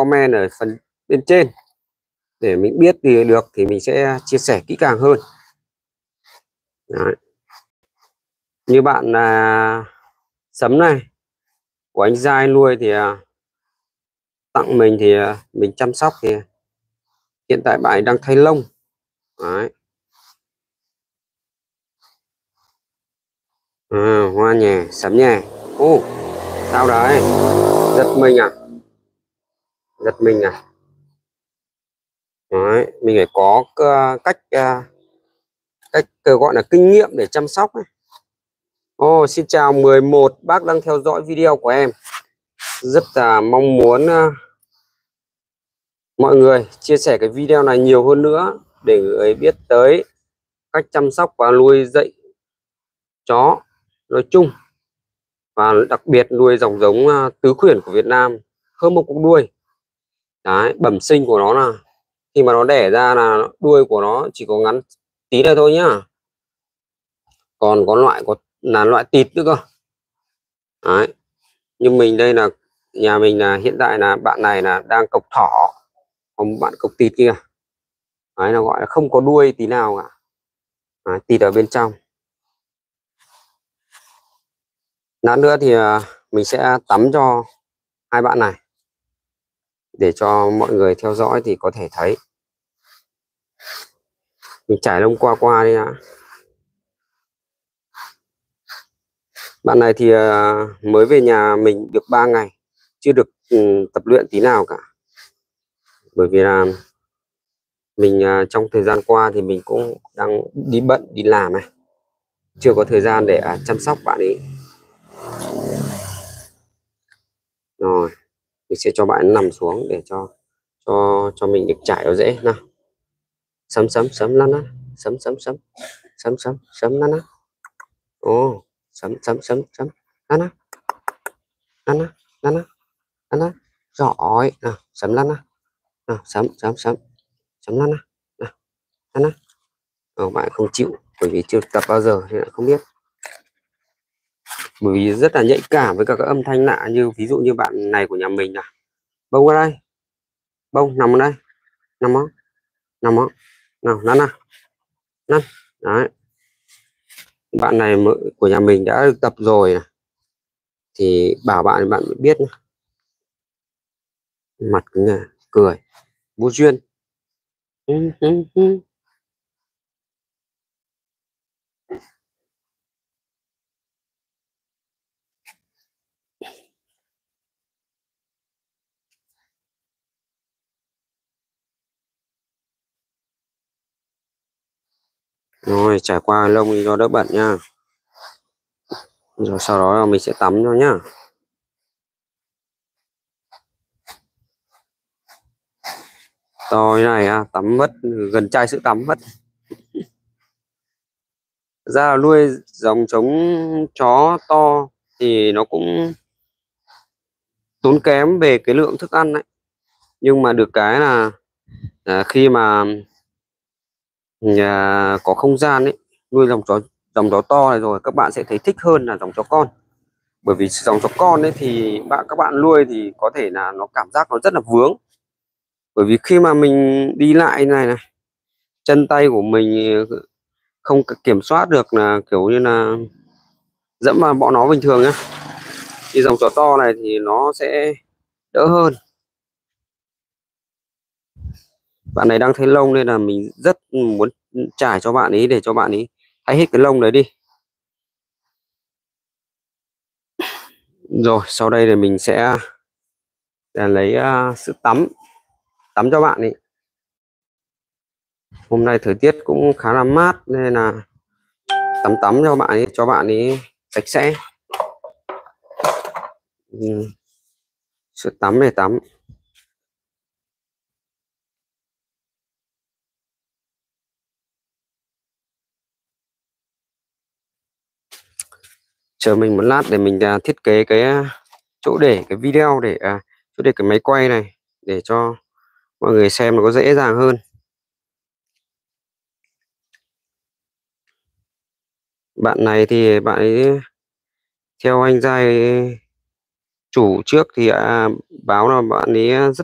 comment ở phần bên trên. Để mình biết thì được thì mình sẽ chia sẻ kỹ càng hơn. Đấy. như bạn à, sấm này của anh Giai nuôi thì à, tặng mình thì à, mình chăm sóc thì hiện tại bạn đang thay lông. Đấy. À, hoa nhè sấm nhè. Ô sao đấy? Giật mình à? Giật mình à? Đấy mình phải có ờ, cách ờ, cách ờ, gọi là kinh nghiệm để chăm sóc ấy. Oh, xin chào 11 bác đang theo dõi video của em. Rất là mong muốn mọi người chia sẻ cái video này nhiều hơn nữa để người biết tới cách chăm sóc và nuôi dạy chó nói chung. Và đặc biệt nuôi dòng giống tứ khuyển của Việt Nam hơn một cục đuôi đấy bẩm sinh của nó là khi mà nó đẻ ra là đuôi của nó chỉ có ngắn tí đây thôi nhá. Còn có loại có là loại tịt nữa cơ. Đấy nhưng mình đây là nhà mình là hiện tại là bạn này là đang cộc thỏ còn bạn cộc tịt kia. Đấy là gọi là không có đuôi tí nào cả. Đấy, tịt ở bên trong. Lát nữa thì à, mình sẽ tắm cho hai bạn này để cho mọi người theo dõi thì có thể thấy. Mình trải lông qua qua đi ạ. Bạn này thì à, mới về nhà mình được 3 ngày, chưa được ừ, tập luyện tí nào cả. Bởi vì là mình à, trong thời gian qua thì mình cũng đang đi bận, đi làm này. Chưa có thời gian để à, chăm sóc bạn ấy. Rồi mình sẽ cho bạn nằm xuống để cho cho cho mình được trải nó dễ. Nào. Sấm sấm sấm lăn á. Sấm sấm sấm. Sấm sấm sấm lăn á. Ô sấm sấm sấm sấm. Lăn á. Lăn á lăn á lăn á. Giỏi. Nào, sấm lăn á. Nào, sấm sấm sấm. Sấm lăn á. Nào, lăn á. Bạn không chịu, bởi vì chưa tập bao giờ thì lại không biết bởi vì rất là nhạy cảm với các, các âm thanh lạ như ví dụ như bạn này của nhà mình là bông ở đây. Bông nằm ở đây. Nằm đó. Nằm đó. Nào năn nào. Năn. Đấy. Bạn này của nhà mình đã được tập rồi thì bảo bạn bạn biết mặt cứng à cười. Vô duyên. Rồi trải qua lông đi cho đỡ bẩn nha. Rồi sau đó là mình sẽ tắm cho nhá. Rồi này à, tắm mất gần chai sữa tắm mất. Ra nuôi dòng trống chó to thì nó cũng tốn kém về cái lượng thức ăn đấy. Nhưng mà được cái là à, khi mà nhà có không gian ấy, nuôi dòng chó dòng chó to này rồi, các bạn sẽ thấy thích hơn là dòng chó con. Bởi vì dòng chó con ấy thì bạn, các bạn nuôi thì có thể là nó cảm giác nó rất là vướng. Bởi vì khi mà mình đi lại này này, chân tay của mình không kiểm soát được là kiểu như là dẫm vào bọn nó bình thường nhá thì dòng chó to này thì nó sẽ đỡ hơn bạn này đang thấy lông nên là mình rất muốn trải cho bạn ấy để cho bạn ấy thay hết cái lông đấy đi. Rồi sau đây thì mình sẽ để lấy uh, sữa tắm tắm cho bạn ấy hôm nay thời tiết cũng khá là mát nên là tắm tắm cho bạn ấy cho bạn ấy sạch sẽ. Ừ. sữa tắm để tắm. Chờ mình một lát để mình à, thiết kế cái à, chỗ để cái video để à, chỗ để cái máy quay này để cho mọi người xem nó có dễ dàng hơn. Bạn này thì bạn ấy theo anh giai chủ trước thì à, báo là bạn ấy rất